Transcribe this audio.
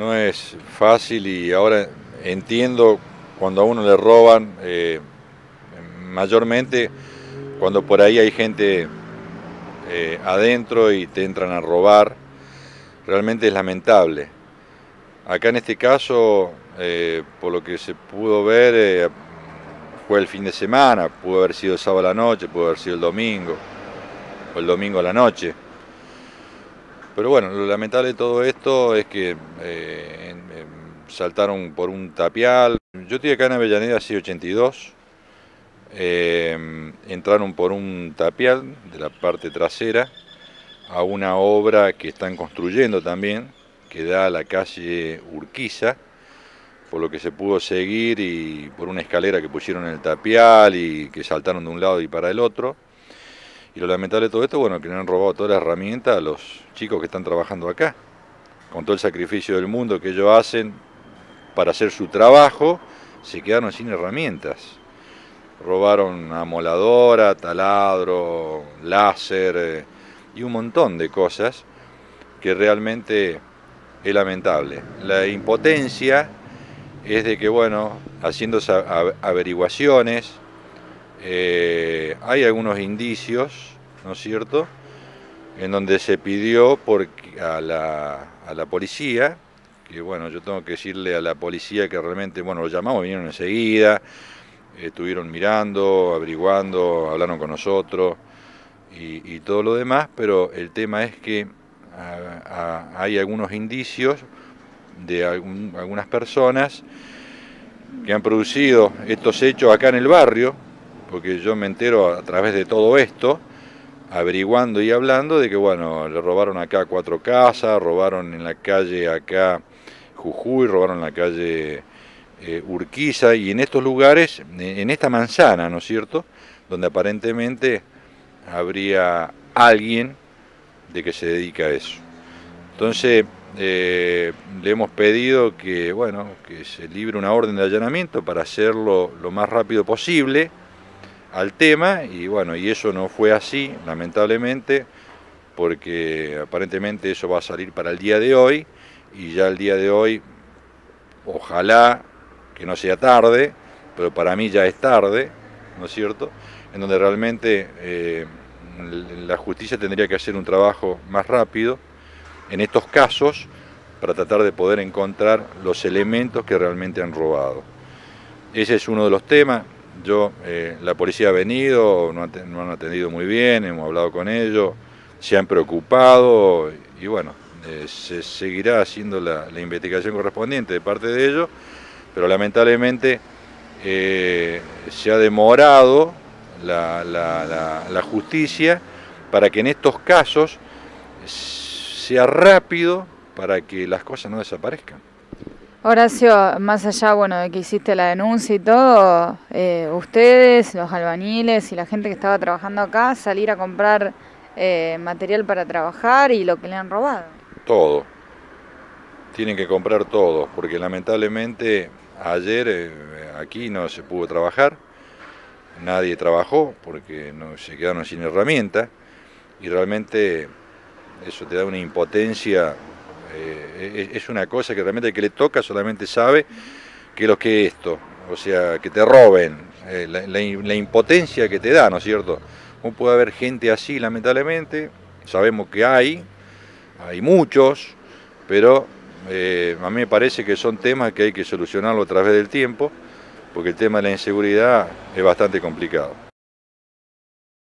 no es fácil y ahora entiendo cuando a uno le roban, eh, mayormente cuando por ahí hay gente eh, adentro y te entran a robar, realmente es lamentable. Acá en este caso, eh, por lo que se pudo ver, fue el fin de semana, pudo haber sido el sábado a la noche, pudo haber sido el domingo, o el domingo a la noche. Pero bueno, lo lamentable de todo esto es que saltaron por un tapial. Yo estoy acá en Avellaneda hace 82. Eh, entraron por un tapial de la parte trasera a una obra que están construyendo también, que da a la calle Urquiza, por lo que se pudo seguir y por una escalera que pusieron en el tapial y que saltaron de un lado y para el otro. Y lo lamentable de todo esto, bueno, que le han robado todas las herramientas a los chicos que están trabajando acá, con todo el sacrificio del mundo que ellos hacen para hacer su trabajo, se quedaron sin herramientas. Robaron amoladora, taladro, láser eh, y un montón de cosas que realmente es lamentable. La impotencia es de que, bueno, haciendo averiguaciones, eh, hay algunos indicios, ¿no es cierto?, en donde se pidió por, a, la, a la policía que bueno, yo tengo que decirle a la policía que realmente, bueno, los llamamos, vinieron enseguida, estuvieron mirando, averiguando, hablaron con nosotros y, todo lo demás, pero el tema es que hay algunos indicios de algunas personas que han producido estos hechos acá en el barrio, porque yo me entero a través de todo esto, averiguando y hablando de que, bueno, le robaron acá cuatro casas, robaron en la calle acá Jujuy, robaron la calle eh, Urquiza y en estos lugares, en esta manzana, ¿no es cierto?, donde aparentemente habría alguien de que se dedica a eso. Entonces, eh, le hemos pedido que, bueno, que se libre una orden de allanamiento para hacerlo lo más rápido posible al tema y bueno, y eso no fue así, lamentablemente, porque aparentemente eso va a salir para el día de hoy y ya el día de hoy, ojalá que no sea tarde, pero para mí ya es tarde, ¿no es cierto? En donde realmente eh, la justicia tendría que hacer un trabajo más rápido en estos casos para tratar de poder encontrar los elementos que realmente han robado. Ese es uno de los temas. Yo, eh, la policía ha venido, no, han atendido muy bien, hemos hablado con ellos, se han preocupado y bueno, eh, se seguirá haciendo la, investigación correspondiente de parte de ellos, pero lamentablemente eh, se ha demorado la, justicia para que en estos casos sea rápido para que las cosas no desaparezcan. Horacio, más allá bueno, de que hiciste la denuncia y todo, eh, ustedes, los albañiles y la gente que estaba trabajando acá, salir a comprar material para trabajar y lo que le han robado todo. Tienen que comprar todo, porque lamentablemente ayer eh, aquí no se pudo trabajar, nadie trabajó porque no, se quedaron sin herramientas y realmente eso te da una impotencia, eh, es una cosa que realmente que le toca solamente sabe que lo que es esto, o sea, que te roben, eh, la, impotencia que te da, ¿no es cierto? ¿Cómo puede haber gente así, lamentablemente? Sabemos que hay, hay muchos, pero eh, a mí me parece que son temas que hay que solucionarlo a través del tiempo, porque el tema de la inseguridad es bastante complicado.